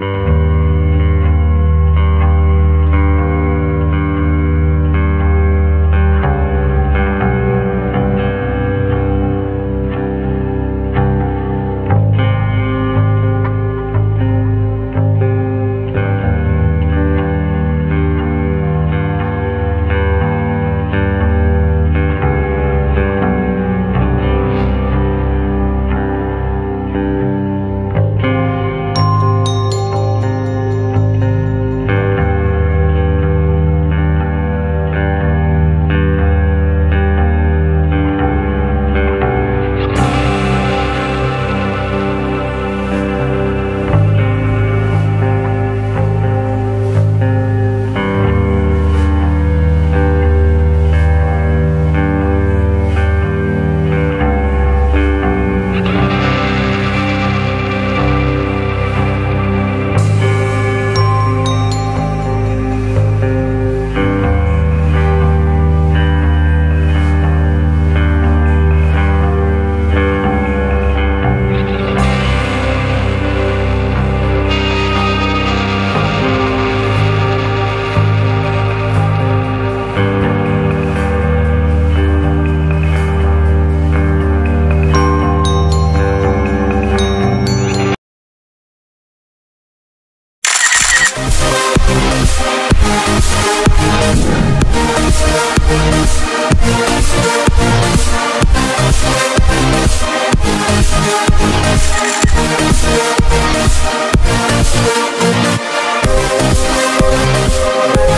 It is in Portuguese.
Música